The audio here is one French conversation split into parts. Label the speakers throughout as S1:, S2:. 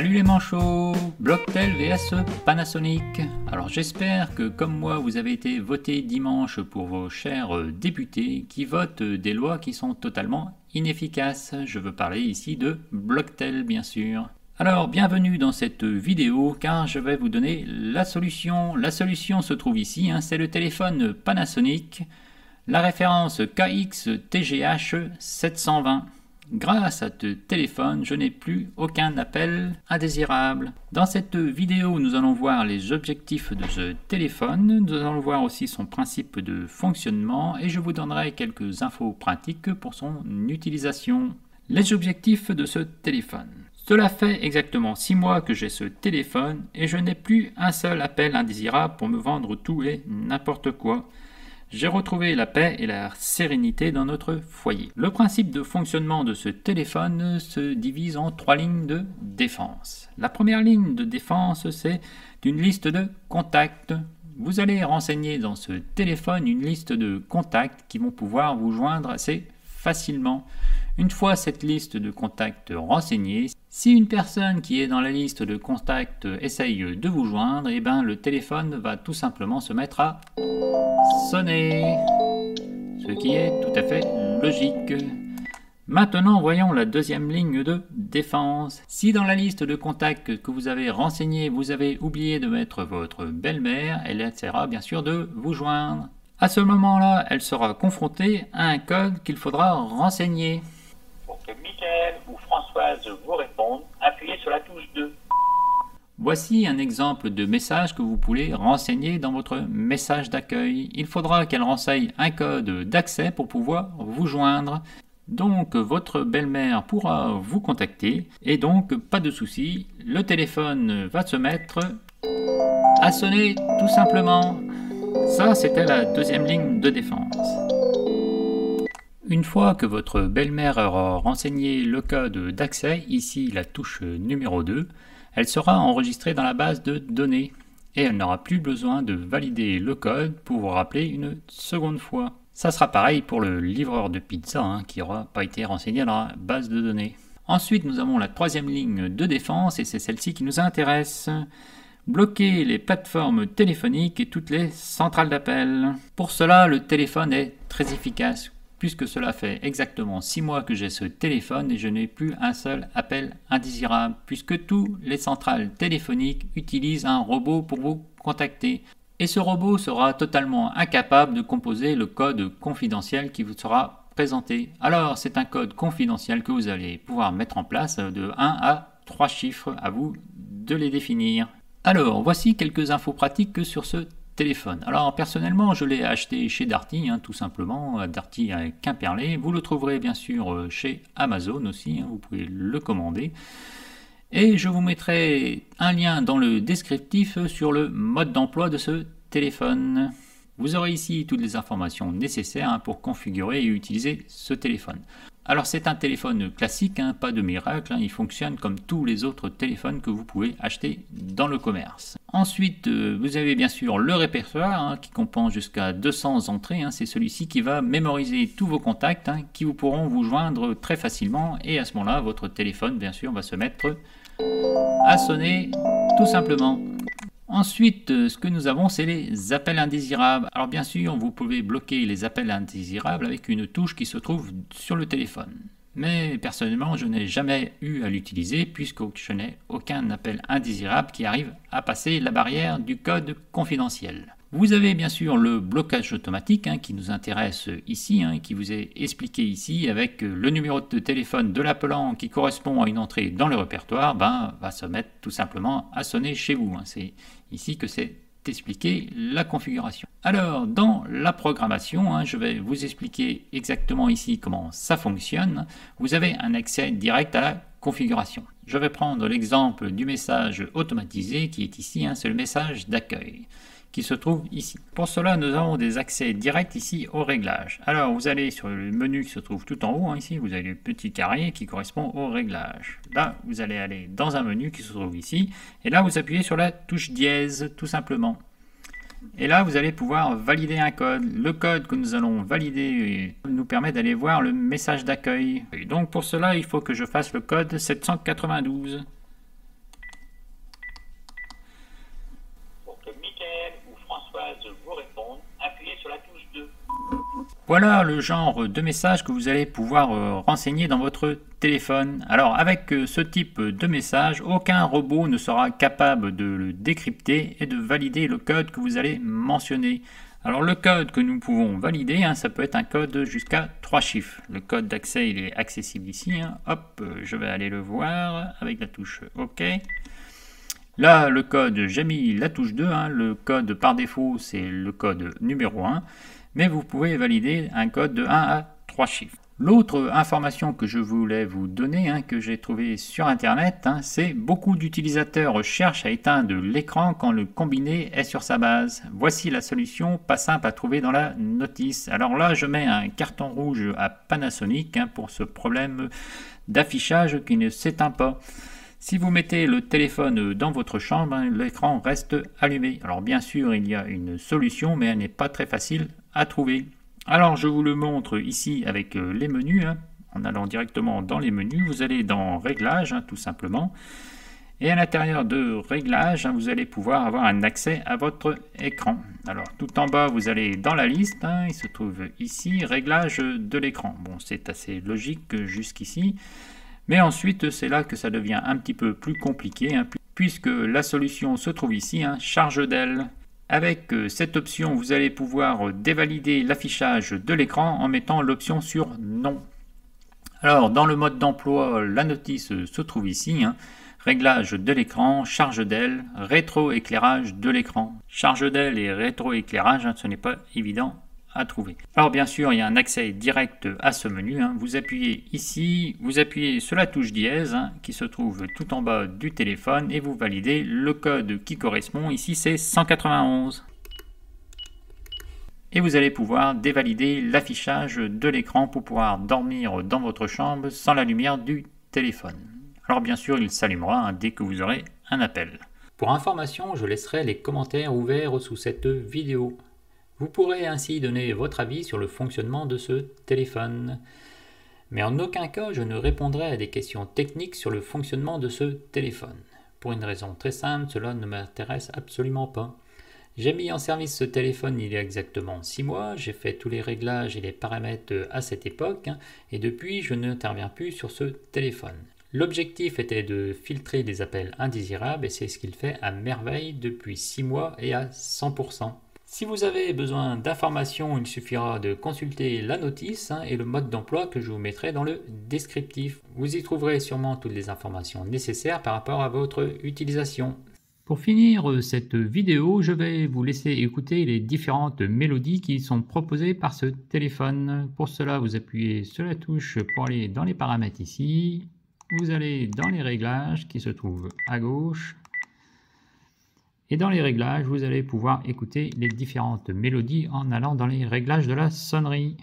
S1: Salut les manchots Blocktel vs Panasonic Alors j'espère que comme moi vous avez été voté dimanche pour vos chers députés qui votent des lois qui sont totalement inefficaces. Je veux parler ici de Blocktel bien sûr. Alors bienvenue dans cette vidéo car je vais vous donner la solution. La solution se trouve ici, hein, c'est le téléphone Panasonic, la référence KX-TGH 720. Grâce à ce téléphone, je n'ai plus aucun appel indésirable. Dans cette vidéo, nous allons voir les objectifs de ce téléphone, nous allons voir aussi son principe de fonctionnement et je vous donnerai quelques infos pratiques pour son utilisation. Les objectifs de ce téléphone. Cela fait exactement 6 mois que j'ai ce téléphone et je n'ai plus un seul appel indésirable pour me vendre tout et n'importe quoi. J'ai retrouvé la paix et la sérénité dans notre foyer. Le principe de fonctionnement de ce téléphone se divise en trois lignes de défense. La première ligne de défense, c'est une liste de contacts. Vous allez renseigner dans ce téléphone une liste de contacts qui vont pouvoir vous joindre assez facilement. Une fois cette liste de contacts renseignée, si une personne qui est dans la liste de contacts essaye de vous joindre, eh ben, le téléphone va tout simplement se mettre à sonner. Ce qui est tout à fait logique. Maintenant, voyons la deuxième ligne de défense. Si dans la liste de contacts que vous avez renseigné, vous avez oublié de mettre votre belle-mère, elle essaiera bien sûr de vous joindre. À ce moment-là, elle sera confrontée à un code qu'il faudra renseigner.
S2: Michael Françoise vous répondent, appuyez sur la touche 2.
S1: Voici un exemple de message que vous pouvez renseigner dans votre message d'accueil. Il faudra qu'elle renseigne un code d'accès pour pouvoir vous joindre. Donc votre belle-mère pourra vous contacter et donc pas de souci, le téléphone va se mettre à sonner tout simplement. Ça, c'était la deuxième ligne de défense. Une fois que votre belle-mère aura renseigné le code d'accès, ici la touche numéro 2, elle sera enregistrée dans la base de données et elle n'aura plus besoin de valider le code pour vous rappeler une seconde fois. Ça sera pareil pour le livreur de pizza hein, qui n'aura pas été renseigné dans la base de données. Ensuite, nous avons la troisième ligne de défense et c'est celle-ci qui nous intéresse bloquer les plateformes téléphoniques et toutes les centrales d'appel. Pour cela, le téléphone est très efficace puisque cela fait exactement 6 mois que j'ai ce téléphone et je n'ai plus un seul appel indésirable, puisque tous les centrales téléphoniques utilisent un robot pour vous contacter. Et ce robot sera totalement incapable de composer le code confidentiel qui vous sera présenté. Alors c'est un code confidentiel que vous allez pouvoir mettre en place de 1 à 3 chiffres, à vous de les définir. Alors, voici quelques infos pratiques sur ce Alors, personnellement, je l'ai acheté chez Darty, hein, tout simplement, Darty à Quimperlé. Vous le trouverez bien sûr euh, chez Amazon aussi, hein, vous pouvez le commander. Et je vous mettrai un lien dans le descriptif sur le mode d'emploi de ce téléphone. Vous aurez ici toutes les informations nécessaires hein, pour configurer et utiliser ce téléphone. Alors c'est un téléphone classique, pas de miracle, il fonctionne comme tous les autres téléphones que vous pouvez acheter dans le commerce. Ensuite, euh, vous avez bien sûr le répertoire hein, qui comprend jusqu'à 200 entrées, c'est celui-ci qui va mémoriser tous vos contacts qui vous pourront vous joindre très facilement et à ce moment-là, votre téléphone bien sûr va se mettre à sonner tout simplement. Ensuite, euh, ce que nous avons, c'est les appels indésirables. Alors bien sûr, vous pouvez bloquer les appels indésirables avec une touche qui se trouve sur le téléphone. Mais personnellement, je n'ai jamais eu à l'utiliser puisque je n'ai aucun appel indésirable qui arrive à passer la barrière du code confidentiel. Vous avez bien sûr le blocage automatique hein, qui nous intéresse ici, hein, qui vous est expliqué ici avec le numéro de téléphone de l'appelant qui correspond à une entrée dans le répertoire, ben, va se mettre tout simplement à sonner chez vous. Hein. C'est ici que c'est expliqué la configuration. Alors, dans la programmation, je vais vous expliquer exactement ici comment ça fonctionne. Vous avez un accès direct à la configuration. Je vais prendre l'exemple du message automatisé qui est ici, c'est le message d'accueil qui se trouve ici. Pour cela, nous avons des accès directs ici au réglage. Alors, vous allez sur le menu qui se trouve tout en haut, hein, ici, vous avez le petit carré qui correspond au réglage. Là, vous allez aller dans un menu qui se trouve ici, et là, vous appuyez sur la touche dièse, tout simplement. Et là, vous allez pouvoir valider un code. Le code que nous allons valider nous permet d'aller voir le message d'accueil. Donc pour cela, il faut que je fasse le code 792. Voilà le genre de message que vous allez pouvoir euh, renseigner dans votre téléphone. Alors avec euh, ce type de message, aucun robot ne sera capable de le décrypter et de valider le code que vous allez mentionner. Alors le code que nous pouvons valider, hein, ça peut être un code jusqu'à 3 chiffres. Le code d'accès, il est accessible ici. Hein. Hop, je vais aller le voir avec la touche OK. Là, le code, j'ai mis la touche 2. Hein. Le code par défaut, c'est le code numéro 1 mais vous pouvez valider un code de 1 à 3 chiffres. L'autre information que je voulais vous donner, hein, que j'ai trouvé sur Internet, hein, c'est beaucoup d'utilisateurs cherchent à éteindre l'écran quand le combiné est sur sa base. Voici la solution pas simple à trouver dans la notice. Alors là, je mets un carton rouge à Panasonic hein, pour ce problème d'affichage qui ne s'éteint pas. Si vous mettez le téléphone dans votre chambre, l'écran reste allumé. Alors bien sûr, il y a une solution, mais elle n'est pas très facile à trouver. Alors je vous le montre ici avec euh, les menus. Hein. En allant directement dans les menus, vous allez dans Réglages, hein, tout simplement. Et à l'intérieur de Réglages, hein, vous allez pouvoir avoir un accès à votre écran. Alors tout en bas, vous allez dans la liste. il se trouve ici, Réglages de l'écran. Bon, c'est assez logique jusqu'ici. Mais ensuite, c'est là que ça devient un petit peu plus compliqué, puisque la solution se trouve ici, charge d'aile. Avec euh, cette option, vous allez pouvoir euh, dévalider l'affichage de l'écran en mettant l'option sur non. Alors, dans le mode d'emploi, la notice euh, se trouve ici. Hein. Réglage de l'écran, charge d'aile, rétroéclairage de l'écran. Charge d'aile et rétroéclairage, hein, ce n'est pas évident trouver. Alors bien sûr, il y a un accès direct à ce menu. Hein. Vous appuyez ici, vous appuyez sur la touche dièse hein, qui se trouve tout en bas du téléphone et vous validez le code qui correspond. Ici, c'est 191. Et vous allez pouvoir dévalider l'affichage de l'écran pour pouvoir dormir dans votre chambre sans la lumière du téléphone. Alors bien sûr, il s'allumera hein, dès que vous aurez un appel. Pour information, je laisserai les commentaires ouverts sous cette vidéo. Vous pourrez ainsi donner votre avis sur le fonctionnement de ce téléphone. Mais en aucun cas je ne répondrai à des questions techniques sur le fonctionnement de ce téléphone. Pour une raison très simple, cela ne m'intéresse absolument pas. J'ai mis en service ce téléphone il y a exactement 6 mois, j'ai fait tous les réglages et les paramètres à cette époque, et depuis je n'interviens plus sur ce téléphone. L'objectif était de filtrer les appels indésirables et c'est ce qu'il fait à merveille depuis 6 mois et à 100%. Si vous avez besoin d'informations, il suffira de consulter la notice hein, et le mode d'emploi que je vous mettrai dans le descriptif. Vous y trouverez sûrement toutes les informations nécessaires par rapport à votre utilisation. Pour finir euh, cette vidéo, je vais vous laisser écouter les différentes mélodies qui sont proposées par ce téléphone. Pour cela, vous appuyez sur la touche pour aller dans les paramètres ici. Vous allez dans les réglages qui se trouvent à gauche. Et dans les réglages, vous allez pouvoir écouter les différentes mélodies en allant dans les réglages de la sonnerie.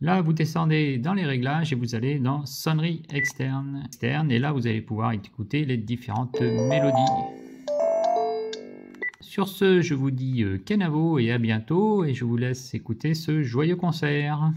S1: Là, vous descendez dans les réglages et vous allez dans sonnerie externe. et là, vous allez pouvoir écouter les différentes mélodies. Sur ce, je vous dis euh, Kenavo et à bientôt et je vous laisse écouter ce joyeux concert.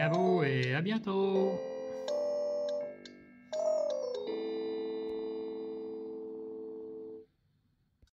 S1: À vous et à bientôt